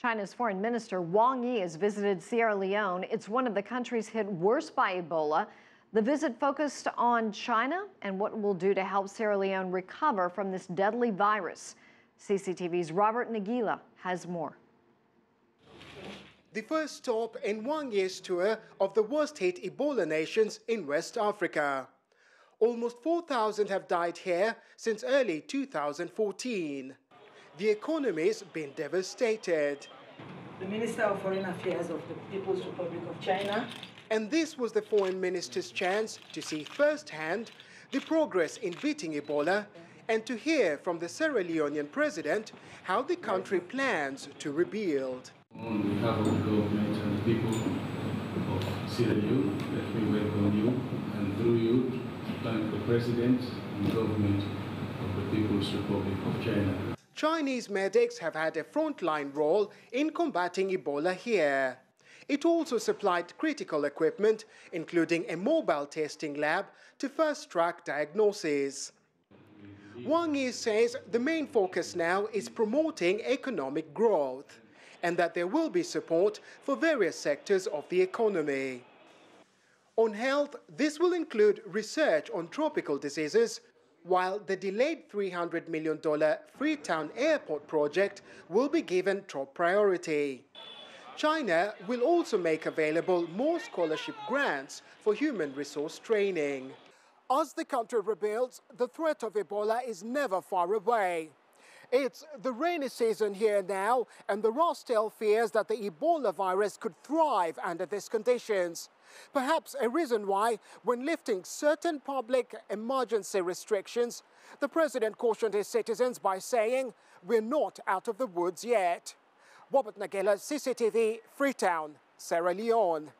China's Foreign Minister Wang Yi has visited Sierra Leone. It's one of the countries hit worst by Ebola. The visit focused on China and what it will do to help Sierra Leone recover from this deadly virus. CCTV's Robert Nagila has more. The first stop in Wang Yi's tour of the worst hit Ebola nations in West Africa. Almost 4,000 have died here since early 2014 the economy's been devastated. The Minister of Foreign Affairs of the People's Republic of China. And this was the foreign minister's chance to see firsthand the progress in beating Ebola and to hear from the Sierra Leonean president how the country plans to rebuild. On behalf of the government and the people of Sierra Leone, let me welcome you and through you thank the president and government of the People's Republic of China. Chinese medics have had a frontline role in combating Ebola here. It also supplied critical equipment, including a mobile testing lab, to fast-track diagnosis. Wang Yi says the main focus now is promoting economic growth and that there will be support for various sectors of the economy. On health, this will include research on tropical diseases, while the delayed $300 million Freetown Airport project will be given top priority. China will also make available more scholarship grants for human resource training. As the country rebuilds, the threat of Ebola is never far away. It's the rainy season here now, and the Rostel fears that the Ebola virus could thrive under these conditions. Perhaps a reason why, when lifting certain public emergency restrictions, the president cautioned his citizens by saying, We're not out of the woods yet. Robert Nagila, CCTV, Freetown, Sierra Leone.